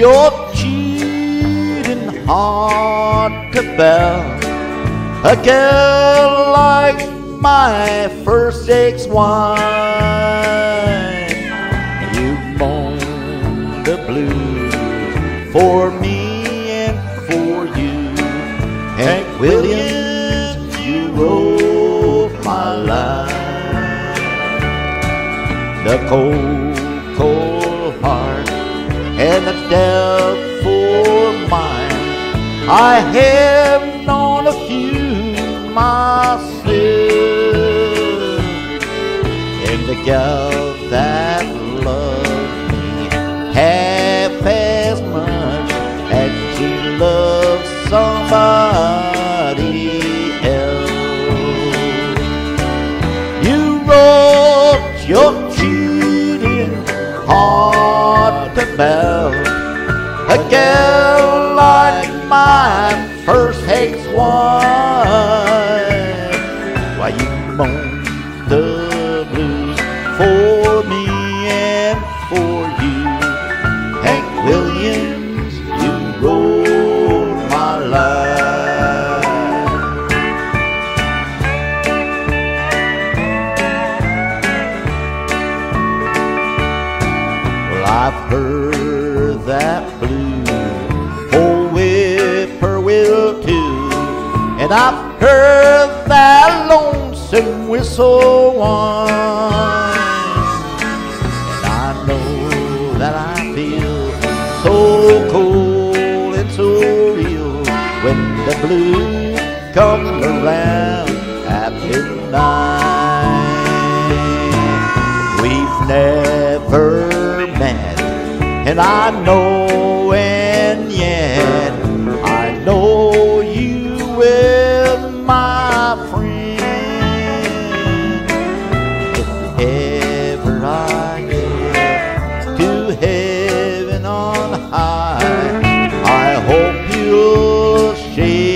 your cheating heart to bear. A girl like my first ex-wife. You moan the blues for me and for you. Hank Williams, you wrote my life. The cold I have known a few myself, and the gal that loved me half as much as she loves somebody else. You wrote your cheating heart bear. A girl my first ex-wife. Why you moan the blues for me and for you. Hank Williams, you wrote my life. Well, I've heard that blue old whippoorwill too, and I've heard that lonesome whistle whine, and I know that I feel so cold and so real when the blues come around at midnight. We've never met, and I know, you'll